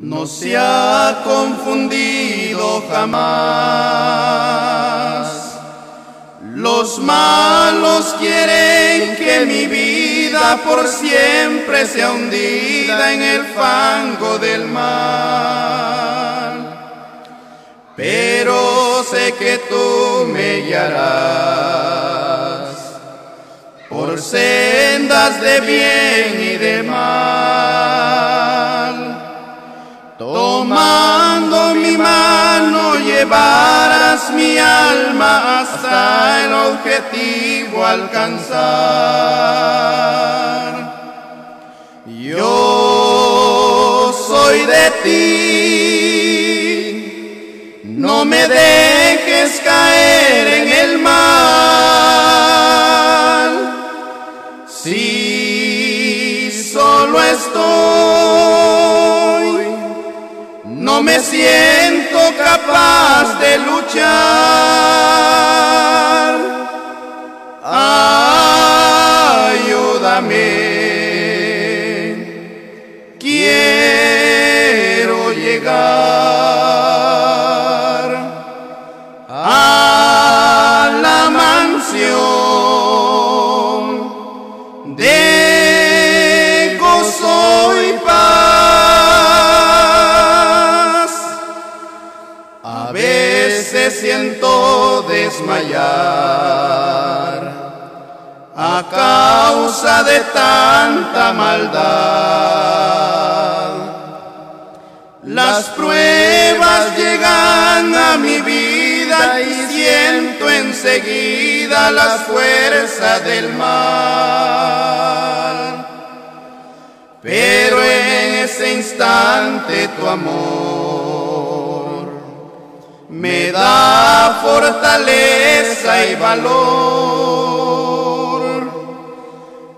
no se ha confundido jamás. Los malos quieren que mi vida por siempre sea hundida en el fango del mal. Pero sé que tú me guiarás por sendas de bien y de mal. Mano llevarás mi alma hasta el objetivo alcanzar. Yo soy de ti, no me dejes caer en el mal. Si solo estoy, no me siento capaz de luchar. Ayúdame, quiero llegar a la mansión A veces siento desmayar a causa de tanta maldad. Las pruebas llegan a mi vida y siento enseguida las fuerzas del mal. Pero en ese instante tu amor me da fortaleza y valor.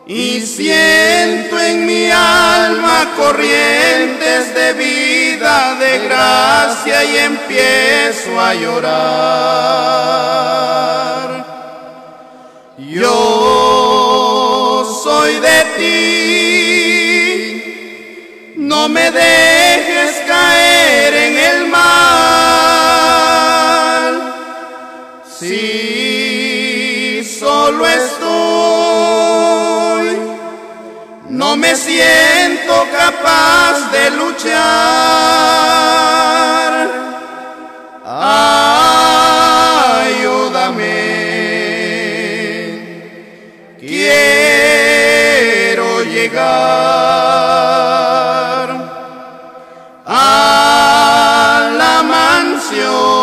Y siento en mi alma corrientes de vida, de gracia y empiezo a llorar. Yo soy de ti, no me dejes caer si solo estoy, no me siento capaz de luchar. Ayúdame, quiero llegar a la mansión.